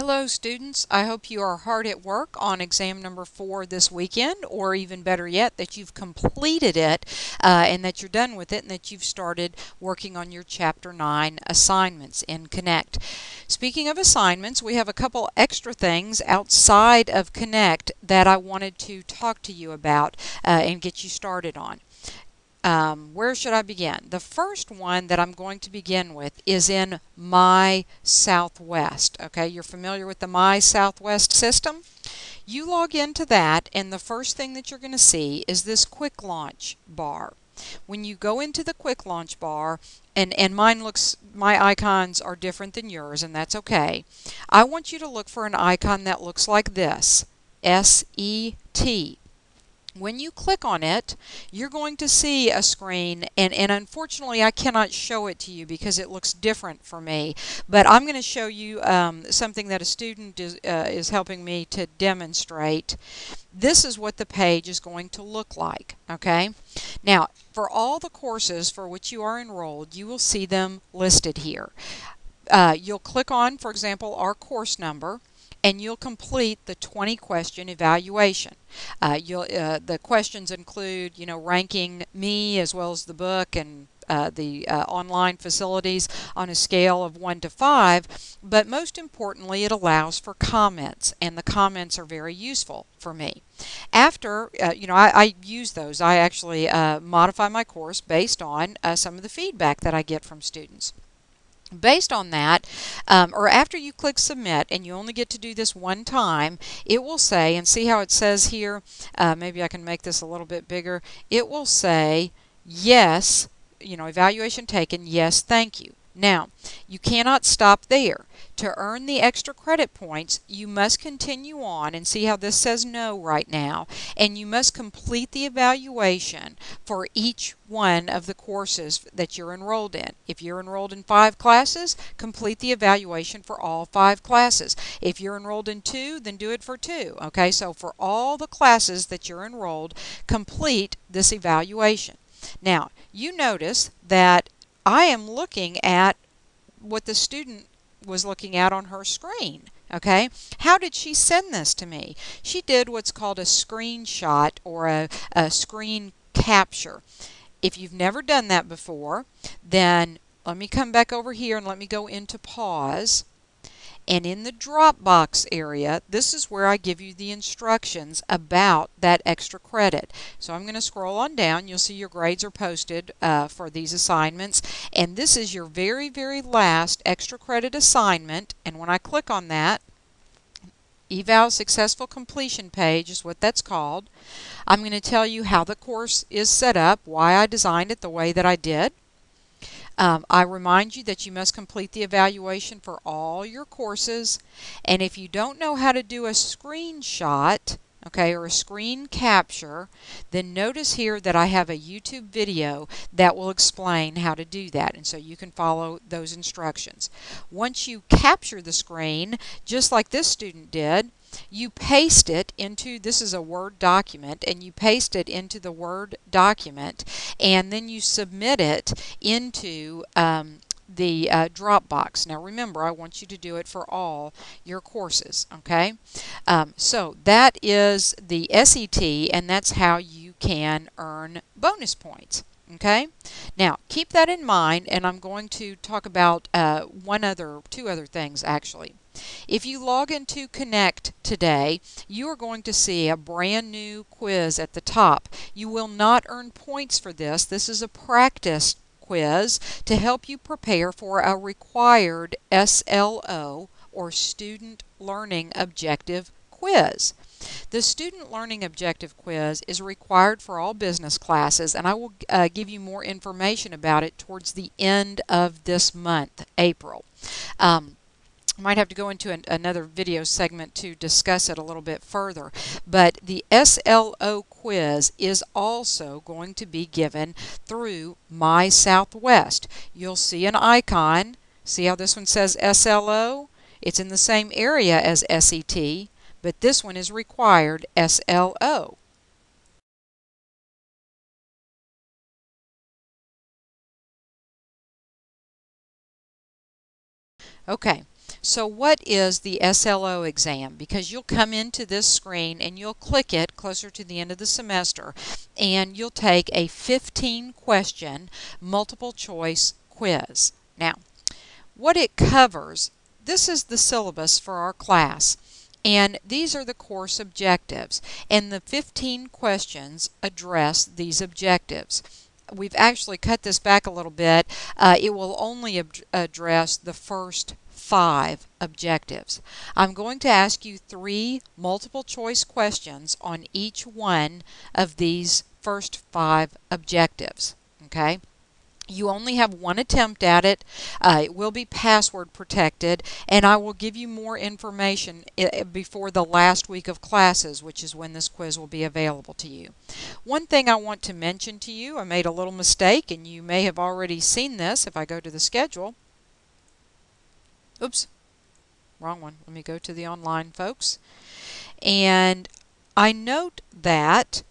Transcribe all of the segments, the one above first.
Hello students, I hope you are hard at work on exam number four this weekend or even better yet that you've completed it uh, and that you're done with it and that you've started working on your chapter 9 assignments in Connect. Speaking of assignments, we have a couple extra things outside of Connect that I wanted to talk to you about uh, and get you started on. Um, where should I begin? The first one that I'm going to begin with is in My Southwest. Okay, you're familiar with the My Southwest system? You log into that and the first thing that you're going to see is this quick launch bar. When you go into the quick launch bar, and, and mine looks, my icons are different than yours and that's okay. I want you to look for an icon that looks like this, S-E-T. When you click on it, you're going to see a screen, and, and unfortunately I cannot show it to you because it looks different for me, but I'm going to show you um, something that a student is, uh, is helping me to demonstrate. This is what the page is going to look like, okay? Now, for all the courses for which you are enrolled, you will see them listed here. Uh, you'll click on, for example, our course number, and you'll complete the 20 question evaluation. Uh, you'll, uh, the questions include, you know, ranking me as well as the book and uh, the uh, online facilities on a scale of 1 to 5, but most importantly it allows for comments and the comments are very useful for me. After, uh, you know, I, I, use those. I actually uh, modify my course based on uh, some of the feedback that I get from students. Based on that, um, or after you click submit, and you only get to do this one time, it will say, and see how it says here, uh, maybe I can make this a little bit bigger, it will say, yes, you know, evaluation taken, yes, thank you. Now, you cannot stop there. To earn the extra credit points, you must continue on and see how this says no right now, and you must complete the evaluation for each one of the courses that you're enrolled in. If you're enrolled in five classes, complete the evaluation for all five classes. If you're enrolled in two, then do it for two. Okay, so for all the classes that you're enrolled, complete this evaluation. Now, you notice that I am looking at what the student was looking at on her screen. Okay, how did she send this to me? She did what's called a screenshot or a, a screen capture. If you've never done that before, then let me come back over here and let me go into PAWS. And in the Dropbox area, this is where I give you the instructions about that extra credit. So I'm going to scroll on down. You'll see your grades are posted uh, for these assignments. And this is your very, very last extra credit assignment. And when I click on that, Eval Successful Completion page is what that's called. I'm going to tell you how the course is set up, why I designed it the way that I did. Um, I remind you that you must complete the evaluation for all your courses. And if you don't know how to do a screenshot, okay, or a screen capture, then notice here that I have a YouTube video that will explain how to do that. And so you can follow those instructions. Once you capture the screen, just like this student did, you paste it into, this is a Word document, and you paste it into the Word document, and then you submit it into um, the uh, Dropbox. Now remember, I want you to do it for all your courses, okay? Um, so that is the SET, and that's how you can earn bonus points. Okay, now keep that in mind, and I'm going to talk about uh, one other, two other things actually. If you log into Connect today, you are going to see a brand new quiz at the top. You will not earn points for this. This is a practice quiz to help you prepare for a required SLO or Student Learning Objective quiz. The Student Learning Objective Quiz is required for all business classes, and I will uh, give you more information about it towards the end of this month, April. Um, I might have to go into an, another video segment to discuss it a little bit further. But the SLO quiz is also going to be given through My Southwest. You'll see an icon. See how this one says SLO? It's in the same area as SET, but this one is required SLO. Okay, So what is the SLO exam? Because you'll come into this screen and you'll click it closer to the end of the semester and you'll take a 15 question multiple choice quiz. Now, what it covers, this is the syllabus for our class. And these are the course objectives. And the 15 questions address these objectives. We've actually cut this back a little bit. Uh, it will only address the first five objectives. I'm going to ask you three multiple choice questions on each one of these first five objectives. Okay? You only have one attempt at it. Uh, it will be password protected, and I will give you more information before the last week of classes, which is when this quiz will be available to you. One thing I want to mention to you, I made a little mistake, and you may have already seen this if I go to the schedule. Oops, wrong one. Let me go to the online, folks. And I note that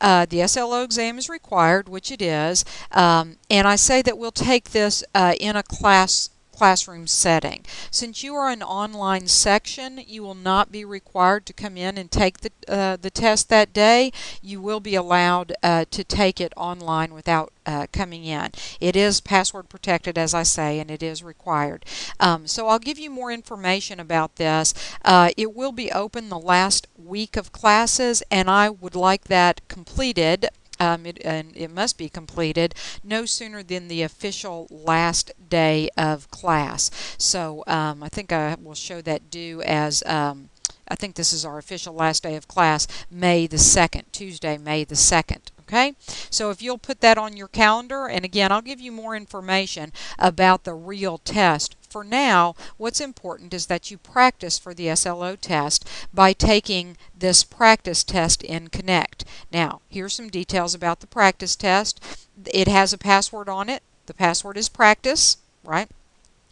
uh, the SLO exam is required, which it is, um, and I say that we'll take this uh, in a class classroom setting. Since you are an online section, you will not be required to come in and take the, uh, the test that day. You will be allowed uh, to take it online without uh, coming in. It is password protected, as I say, and it is required. Um, so I'll give you more information about this. Uh, it will be open the last week of classes, and I would like that completed um, it, and it must be completed no sooner than the official last day of class. So um, I think I will show that due as um, I think this is our official last day of class, May the 2nd, Tuesday, May the 2nd. Okay, so if you'll put that on your calendar, and again, I'll give you more information about the real test for now, what's important is that you practice for the SLO test by taking this practice test in Connect. Now, here's some details about the practice test. It has a password on it. The password is practice, right?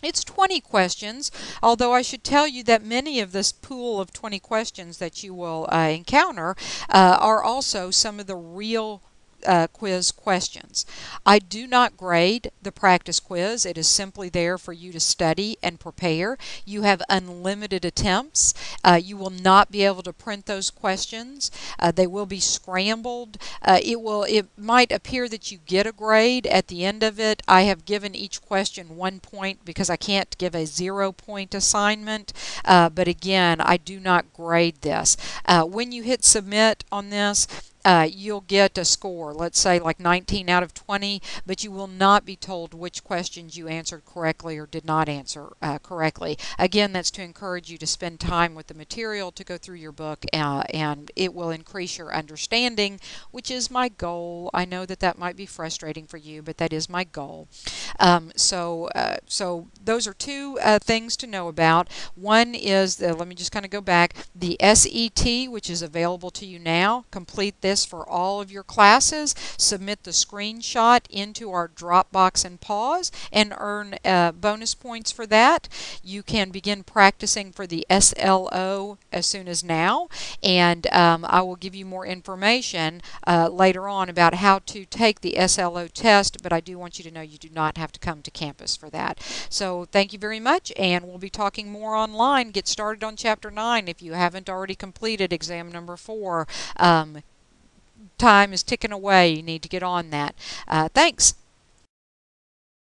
It's 20 questions, although I should tell you that many of this pool of 20 questions that you will uh, encounter uh, are also some of the real uh, quiz questions. I do not grade the practice quiz. It is simply there for you to study and prepare. You have unlimited attempts. Uh, you will not be able to print those questions. Uh, they will be scrambled. Uh, it will. It might appear that you get a grade at the end of it. I have given each question one point because I can't give a zero point assignment. Uh, but again, I do not grade this. Uh, when you hit submit on this, uh, you'll get a score, let's say like 19 out of 20, but you will not be told which questions you answered correctly or did not answer uh, correctly. Again, that's to encourage you to spend time with the material to go through your book, uh, and it will increase your understanding, which is my goal. I know that that might be frustrating for you, but that is my goal. Um, so, uh, so those are two uh, things to know about. One is, the, let me just kind of go back, the SET, which is available to you now. Complete this this for all of your classes. Submit the screenshot into our Dropbox and PAWS and earn uh, bonus points for that. You can begin practicing for the SLO as soon as now and um, I will give you more information uh, later on about how to take the SLO test but I do want you to know you do not have to come to campus for that. So thank you very much and we'll be talking more online. Get started on chapter 9 if you haven't already completed exam number 4. Um, time is ticking away. You need to get on that. Uh, thanks.